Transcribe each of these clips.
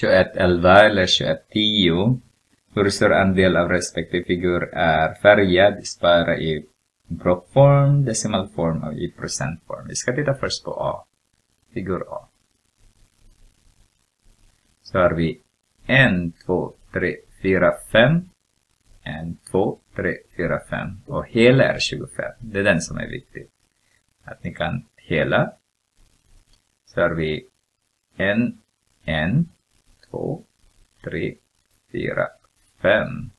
2111 eller 2110. Hur stor andel av respektive figur är färgad? Spara i blockform, decimalform och i procentform. Vi ska titta först på A. Figur A. Så har vi 1, 2, 3, 4, 5. 1, 2, 3, 4, 5. Och hela är 25. Det är den som är viktig. Att ni kan hela. Så har vi en, en, två, tre, fyra, fem,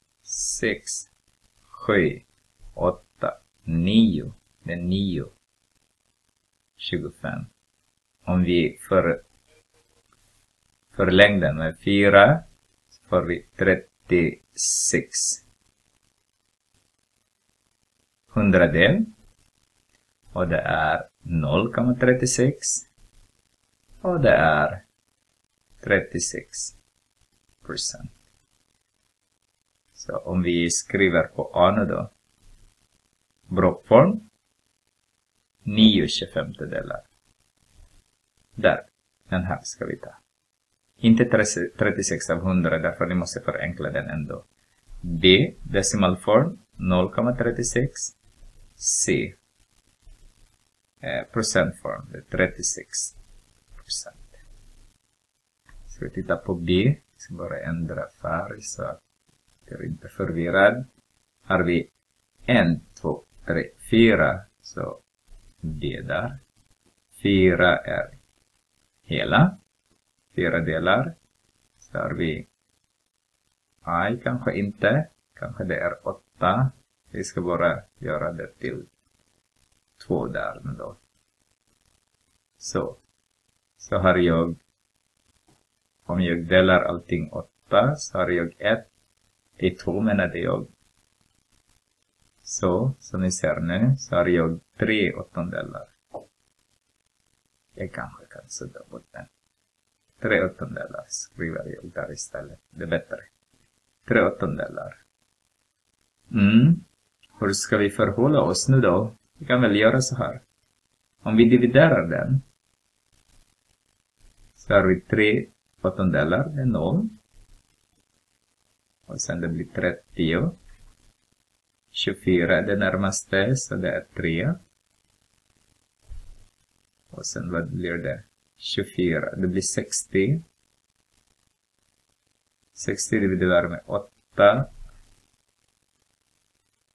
sex, sju, åtta, nio. Det är nio. 25. Om vi för, förlängde den med fyra så får vi 36 hundradel. Och det är 0,36. Och det är 36 procent. Så om vi skriver på A nu då. Brockform 9 25 Där. Den här ska vi ta. Inte 36 av 100 därför ni måste förenkla den ändå. B. Decimalform 0,36. C. Eh, procentform, 36 procent. Ska vi titta på B. Vi ska bara ändra färg så att jag är inte förvirrad. Har vi 1, 2, 3, 4 så D där. 4 är hela. Fyra delar. Så har vi I kanske inte. Kanske det är 8. Vi ska bara göra det till 2 där då. Så. Så har jag om jag delar allting åtta, så har jag 1. I två menade jag. Så, som ni ser nu, så har jag tre åttondelar. Jag kanske kan sudda bort den. Tre åttondelar skriver jag där istället. Det är bättre. Tre åttondelar. Mm. Hur ska vi förhålla oss nu då? Vi kan väl göra så här. Om vi dividerar den så har vi tre 3 åttondelar är 0. Och sen det blir 30. 24 är det närmaste, så det är 3. Och sen vad blir det? 24, det blir 60. 60 dividerar med 8.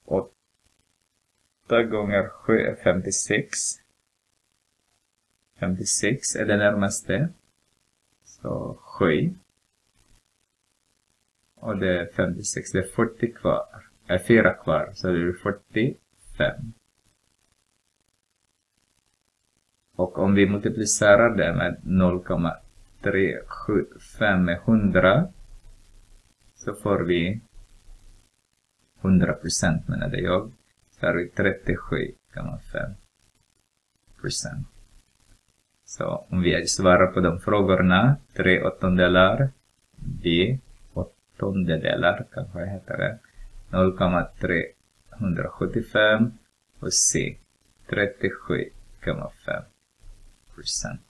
8 gånger 7 är 56. 56 är det närmaste. Så 7. Och det är 56, det är 40 kvar. Är 4 kvar, så det är 45. Och om vi multiplicerar det med 0,375 med 100 så får vi 100 procent menade jag. Så har vi 37,5 procent. Så om vi svarar på de frågorna, tre åttondelar, B, åttondedelar kanske heter det, 0,375 och C, 37,5 procent.